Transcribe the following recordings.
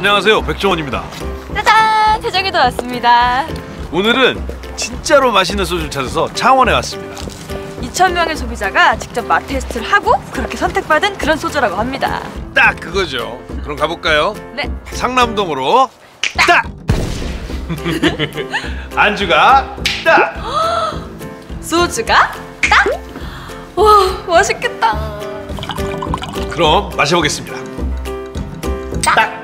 안녕하세요 백종원입니다 짜잔! 태정이도 왔습니다. 오늘은 진짜로 맛있는 소주를 찾아서 창원에 왔습니다 2,000명의 소비자가 직접 맛 테스트를 하고 그렇게 선택받은 그런 소주라고 합니다. 딱 그거죠 그럼 가볼까요? 네. 상남동으로 딱! 안주가 딱! 소주가 딱! 와, 맛있겠다. 그럼 마셔보겠습니다 딱! 아,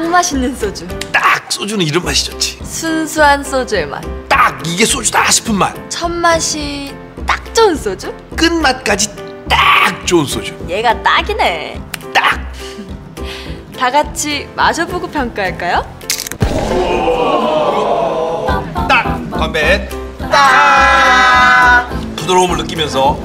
딱 맛있는 소주. 딱! 소주는 이런 맛이 좋지 순수한 소주의 맛. 딱! 이게 소주다 싶은 맛첫 맛이 딱 좋은 소주? 끝맛까지 딱 좋은 소주 얘가 딱이네. 딱! 다 같이 마셔보고 평가할까요? 딱! 건배 딱! 부드러움을 느끼면서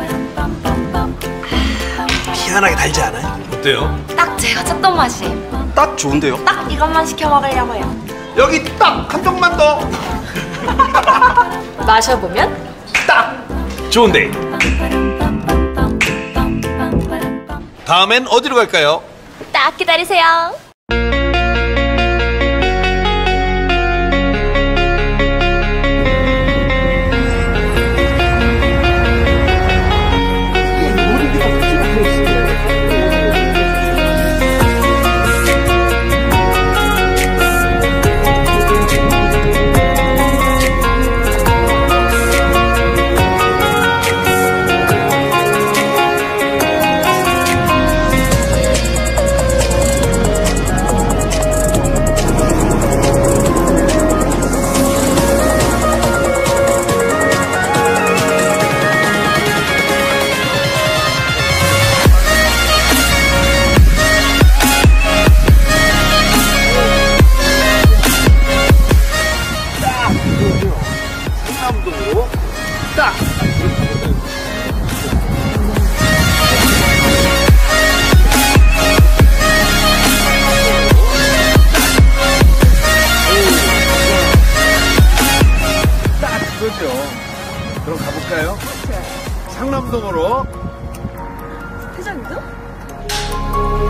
희한하게 달지 않아요? 어때요? 딱 제가 찾던 맛이에요. 딱 좋은데요? 딱 이것만 시켜 먹으려고요. 여기 딱! 한 병만 더! 마셔보면 딱! 좋은데 다음엔 어디로 갈까요? 딱 기다리세요. 그럼 가볼까요? 상남동으로? 액션!